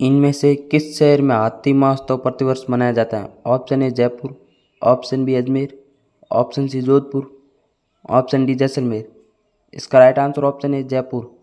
इनमें से किस शहर में हाथी महोत्सव प्रतिवर्ष मनाया जाता है? Option A, Jaipur, option B, Ajmer, option C, Jodhpur, option D, Jaisalmer. इसका right answer option A Jaipur.